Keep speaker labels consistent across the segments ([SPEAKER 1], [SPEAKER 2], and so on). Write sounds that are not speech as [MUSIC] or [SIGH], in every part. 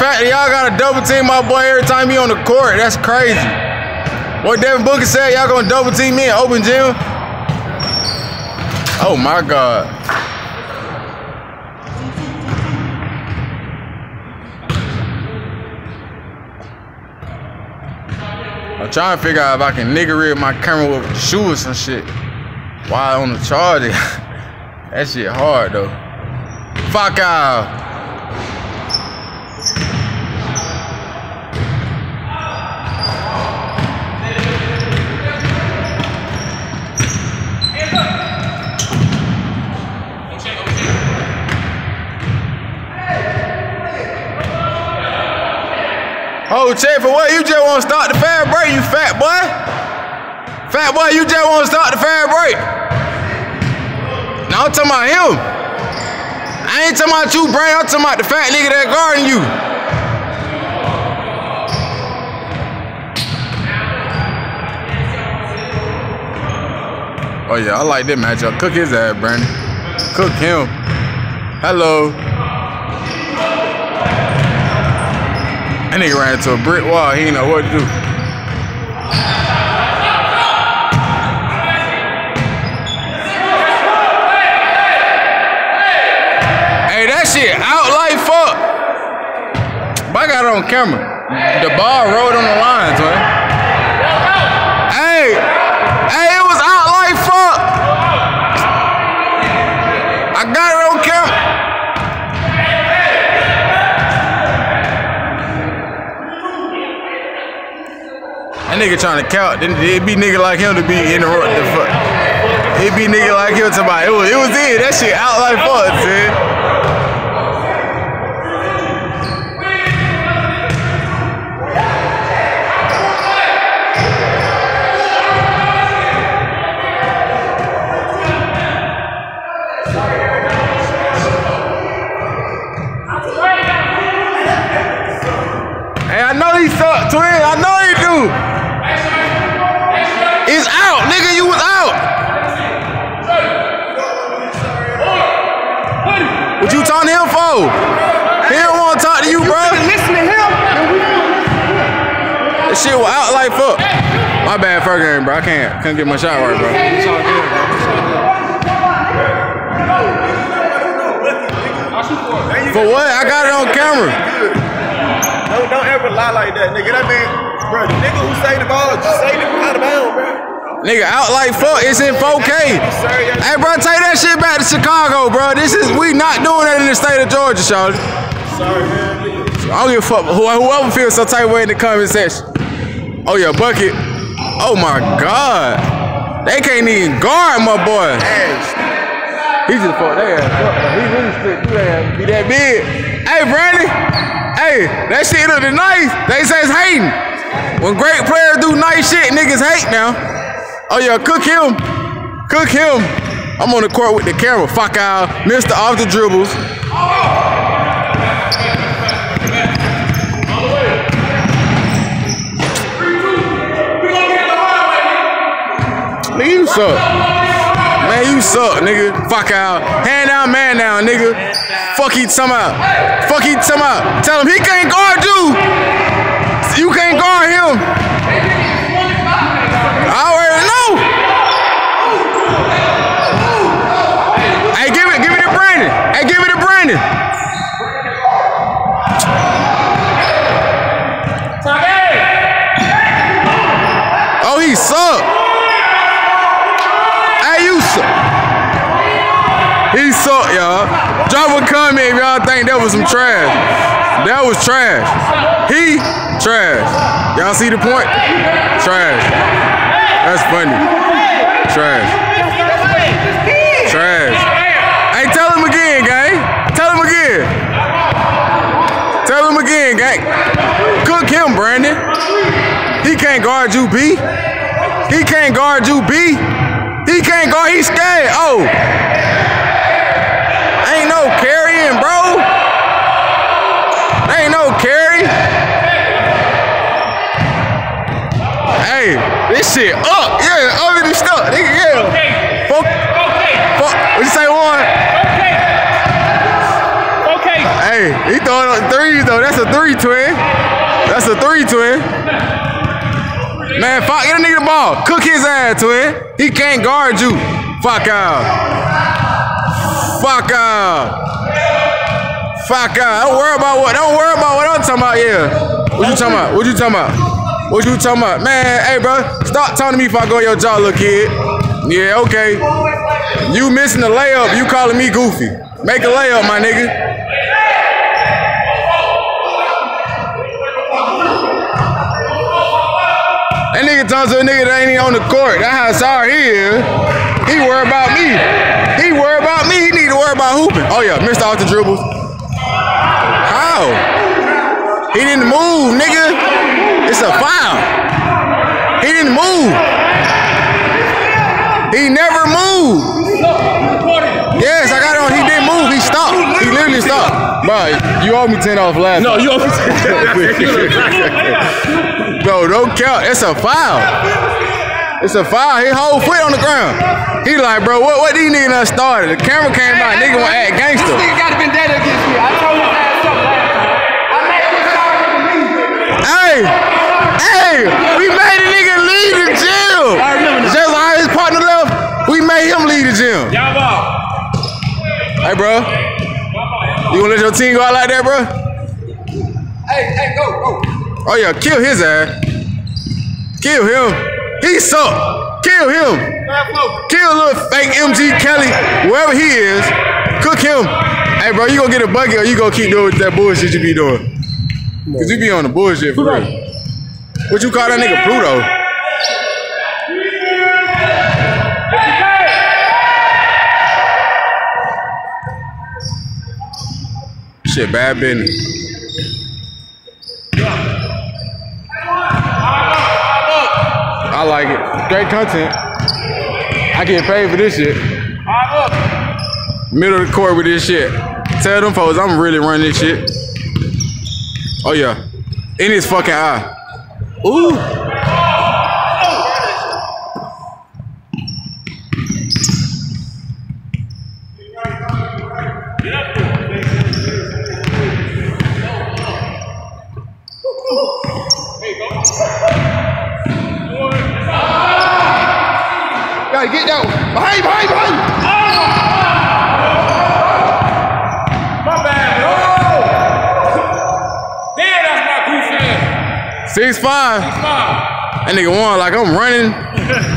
[SPEAKER 1] fact y'all gotta double team my boy every time he on the court, that's crazy. What Devin Booker said, y'all gonna double team me in open gym? Oh my God. I'm trying to figure out if I can nigga rig my camera with a shoe or some shit. While on the charger. [LAUGHS] that shit hard though. Fuck out. Check for what? You just want to start the fast break, you fat boy. Fat boy, you just want to start the fast break. Now I'm talking about him. I ain't talking about you, Brain. I'm talking about the fat nigga that guarding you. Oh yeah, I like that matchup. Cook his ass, Brandon. Cook him. Hello. That nigga ran into a brick wall. He didn't know what to do. Hey, that shit out like fuck. But I got it on camera. The ball rolled on the lines, man. Nigga trying to count. Then it be nigga like him to be interrupted. The fuck. It be nigga like him to my. It was it was in. That shit out like fuck, man. That shit was out like fuck. My bad, Ferguson, bro. I can't, couldn't get my shot right, bro.
[SPEAKER 2] It's all good, bro. It's all good.
[SPEAKER 1] For what? I got it on camera.
[SPEAKER 3] Don't, don't ever lie like that, nigga. That man, bro, the nigga who say the ball, just say the out of bounds, bro.
[SPEAKER 1] Nigga, out like fuck. It's in 4K. Hey, bro, take that shit back to Chicago, bro. This is we not doing that in the state of Georgia, y'all.
[SPEAKER 3] Sorry, man.
[SPEAKER 1] I don't give a fuck. Who- Whoever feels some type of way in the comment section. Oh yeah, bucket. Oh my god. They can't even guard my boy. He just fucked that ass up. He really spit through that. Be that big. Hey, Brandon. Hey, that shit look the nice. They say it's hating. When great players do nice shit, niggas hate now. Oh yeah, cook him. Cook him. I'm on the court with the camera. Fuck out. Mr. Off the dribbles. Nigga, you suck. Man, you suck, nigga. Fuck out. Hand down, man down, nigga. Fuck he talking about. Fuck he talking about. Tell him he can't guard you. You can't guard him. I already know. Hey, give it, give it to Brandon. Hey, give it to Brandon. Oh, he suck. Suck, y'all. Drop a comment if y'all think that was some trash. That was trash. He trash. Y'all see the point? Trash. That's funny. Trash. Trash. Hey, tell him again, gang. Tell him again. Tell him again, gang. Cook him, Brandon. He can't guard you, B. He can't guard you, B. He can't guard. He's scared. Oh. No carrying, bro. Ain't no carry. Hey, this shit up. Yeah, up in the stuff. Nigga, yeah. Fuck. Okay. Fuck. What you say, one?
[SPEAKER 2] Okay.
[SPEAKER 1] Hey, he throwing up threes though. That's a three twin. That's a three twin. Man, fuck, get a nigga the ball. Cook his ass, twin. He can't guard you. Fuck out. Fuck out. Fuck out. Don't worry about what. Don't worry about what I'm talking about. Yeah. What you talking about? What you talking about? What you talking about? Man, hey, bro. Stop talking to me if I go your jaw, little kid. Yeah, okay. You missing the layup. You calling me goofy. Make a layup, my nigga. That nigga talking to a nigga that ain't even on the court. That's how sorry he is. He worry about me. He worry about me. He need to worry about hooping. Oh yeah, missed off the dribbles. How? He didn't move, nigga. It's a foul. He didn't move. He never moved. Yes, I got it on. He didn't move. He stopped. He literally stopped. Bro, you owe me ten off last.
[SPEAKER 4] No, you owe me always. [LAUGHS]
[SPEAKER 1] Bro, don't count. It's a foul. It's a foul. He whole foot on the ground. He like, bro, what what these niggas done started? The camera came out. Nigga want to act gangster.
[SPEAKER 2] This nigga got a vendetta against me. I told his ass up last time. I made this dog nigga leave.
[SPEAKER 1] Hey, hey, we made a nigga leave the gym.
[SPEAKER 4] I remember that.
[SPEAKER 1] Just like his partner left, we made him leave the gym.
[SPEAKER 4] Y'all ball.
[SPEAKER 1] Hey, bro, you gonna let your team go out like that, bro?
[SPEAKER 2] Hey, hey, go, go.
[SPEAKER 1] Oh yeah, kill his ass. Kill him. He suck. Kill him. Kill little fake MG Kelly, wherever he is. Cook him. Hey, bro, you gonna get a bucket or you gonna keep doing that bullshit you be doing? Cause you be on the bullshit for real. What you call that nigga Pluto? Shit, bad business. I like it. Great content. I get paid for this shit. Middle of the court with this shit. Tell them folks I'm really running this shit. Oh yeah. In his fucking eye. Ooh.
[SPEAKER 3] Gotta get that one. Behind you, behind you, behind you.
[SPEAKER 4] My bad, bro. Damn, that's my goofy ass.
[SPEAKER 1] Six five.
[SPEAKER 4] Five.
[SPEAKER 1] That nigga won like I'm running.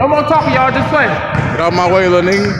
[SPEAKER 2] No more talking, y'all. Just play.
[SPEAKER 1] Get out my way, little nigga.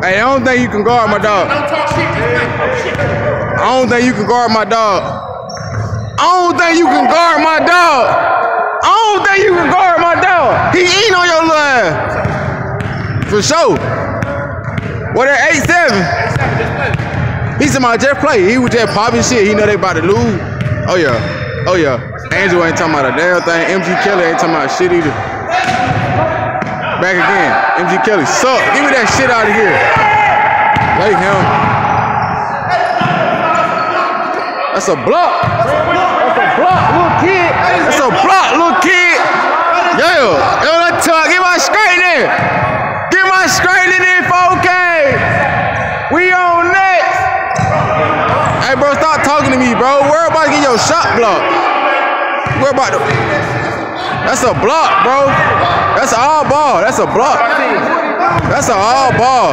[SPEAKER 1] Hey, I don't think you can guard my dog.
[SPEAKER 2] Don't talk shit. Just play.
[SPEAKER 1] I don't think you can guard my dog. I don't think you can guard my dog. I don't think you can guard my dog. He eating on your little ass. For sure. What at 8 7? He said my just play. He was just popping shit. He know they about to lose. Oh yeah. Oh yeah. Angel ain't talking about a damn thing. MG Kelly ain't talking about shit either. Back again. MG Kelly suck. Give me that shit out of here. Like him. That's a block. That's a block, little kid. That's a block, little kid. Yo, yo, that talk. Get my skirt in there. Get my skirt in there, 4K. We on next. Hey, bro, stop talking to me, bro. Worry about getting your shot blocked. Worry about the. That's a block, bro. That's an all ball. That's a block. That's an all ball.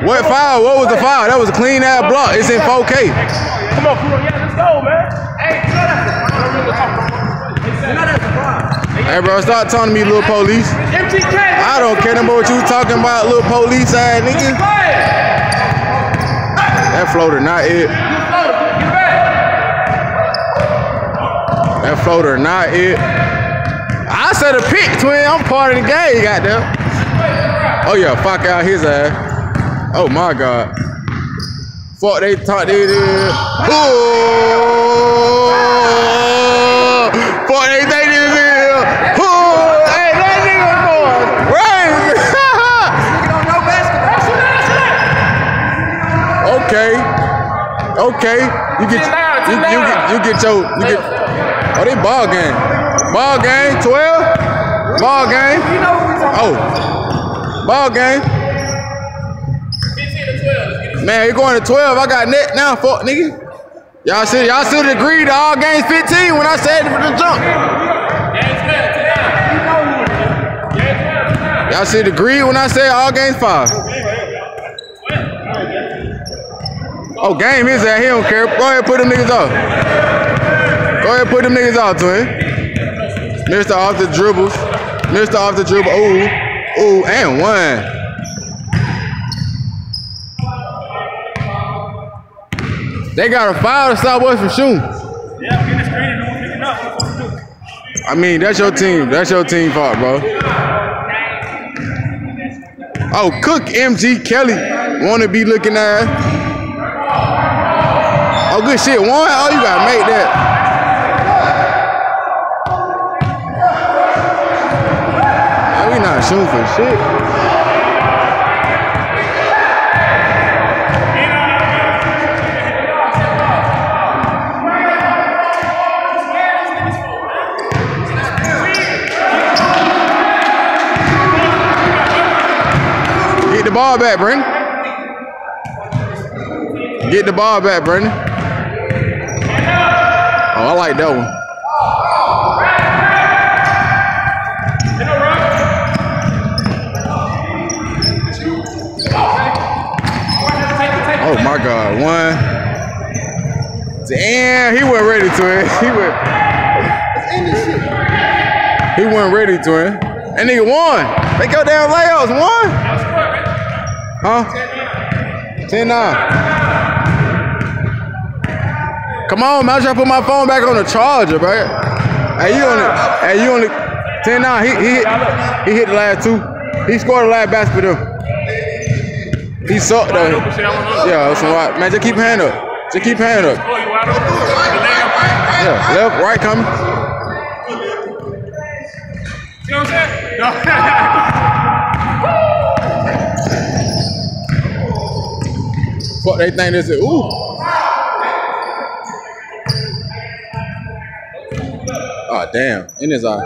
[SPEAKER 1] What foul? What was the foul? That was a clean ass block. It's in 4K.
[SPEAKER 2] Come on. Yeah, let's go, man. Hey,
[SPEAKER 1] bro, stop talking to me, little police. I don't care no more what you talking about, little police ass nigga. That floater not it. That floater not it. I said a pick, twin. I'm part of the game, goddamn. Oh yeah, fuck out his ass. Oh my god. Fuck they talk they did. Oh, fuck they think this is. Oh, hey, that nigga going crazy. Okay. Okay. You get you, you get you get your you get Oh they ball game. Ball game, 12? Ball game. Oh. Ball game.
[SPEAKER 4] 15 to 12. Let's get it.
[SPEAKER 1] Man, you're going to 12. I got net now, fuck nigga. Y'all should y'all should have agreed to all games 15 when I said it for the jump.
[SPEAKER 4] Game's 12 to 9. Game's 12 to 9.
[SPEAKER 1] Y'all should agree when I say all games five. Oh, game is that he don't care. Go ahead, put them niggas off. Go ahead, put them niggas off, twin. Mr. off the dribbles. Mr. off the dribble. Ooh, ooh, and one. They got a foul to stop us from shooting.
[SPEAKER 2] Yeah, and up.
[SPEAKER 1] I mean, that's your team. That's your team fault, bro. Oh, Cook MG Kelly want to be looking at. Oh, good shit. One. Oh, you gotta make that. Man, we not shooting for shit. Get the ball back, Brendan. Get the ball back, Brendan. Oh, I like that one. Oh my God, one. Damn, he wasn't ready to it. He went. He wasn't ready to it. That nigga won. Make your damn layups. One. Huh? 10 9. Come on, man. I trying to put my phone back on the charger, bro. Hey, you on the, hey, you on the 10 9. He, he, hit, he hit the last two. He scored the last basket though. He sucked though. Yeah, that's right. Man, just keep hand up. Just keep hand up.
[SPEAKER 4] You.
[SPEAKER 1] Yeah, left, right coming.
[SPEAKER 4] See what I'm saying?
[SPEAKER 1] Fuck, they think this is, ooh. Oh, damn. In his eye.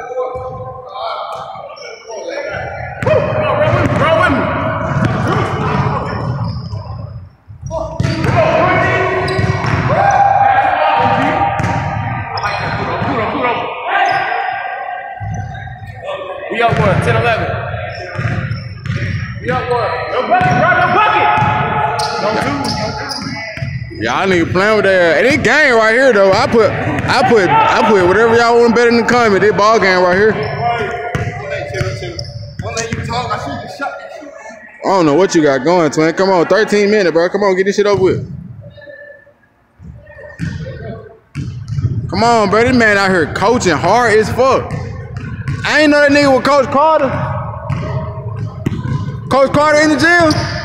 [SPEAKER 4] Roll with me. Pluto, Pluto. We up what? 10 11. We up? No bucket, bro, no bucket.
[SPEAKER 1] Y'all nigga playing with that. And this game right here though, I put, I put, I put whatever y'all want better in the comment. This ball game right here. I don't know what you got going, twin. Come on, 13 minutes, bro. Come on, get this shit over with. Come on, bro. This man out here coaching hard as fuck. I ain't know that nigga with Coach Carter. Coach Carter in the gym.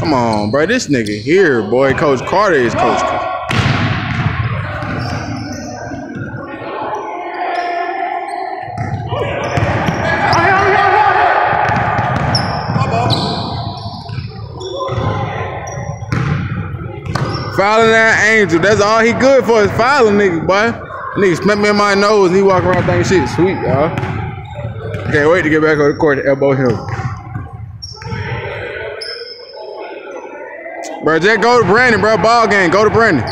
[SPEAKER 1] Come on, bro. This nigga here, boy. Coach Carter is Coach Carter. Fouling that angel. That's all he good for is fouling nigga, boy. Nigga smack me in my nose and he walk around thinking shit sweet, y'all. Can't wait to get back on the court to elbow him. Bro, just go to Brandon, bro. Ball game. Go to Brandon.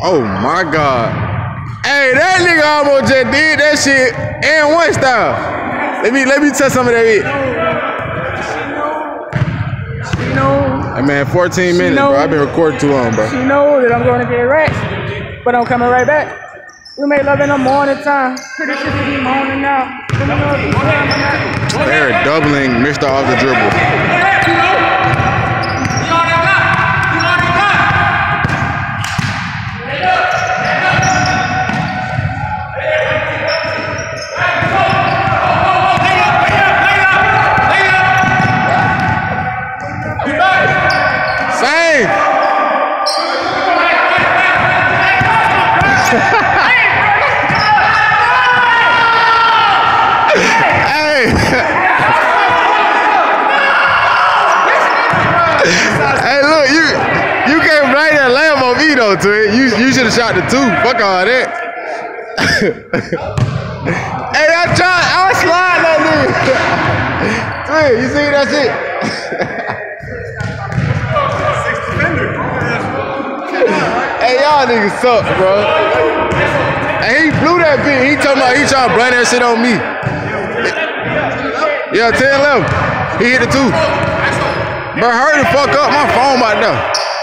[SPEAKER 1] Oh my God. Hey, that nigga almost just did that shit and one style. Let me let me touch some of that shit.
[SPEAKER 5] You know,
[SPEAKER 1] Hey man, 14 minutes, bro. I've been recording too long, bro.
[SPEAKER 5] you know that I'm going to get racks, but I'm coming right back. We made love in the morning time. Pretty sure we be morning now. Coming the in hey, look, you
[SPEAKER 1] you came right at Lamb on me, to it. You you should have shot the two. Fuck all that. [LAUGHS] hey, I tried. I was sliding that [LAUGHS] dude. Twin, you see that shit? [LAUGHS] hey, y'all niggas suck, bro. And he blew that bitch. He talking about he trying to blame that shit on me. Yeah, 10 left. He hit the two. Bro, hurry the fuck up. My phone right now.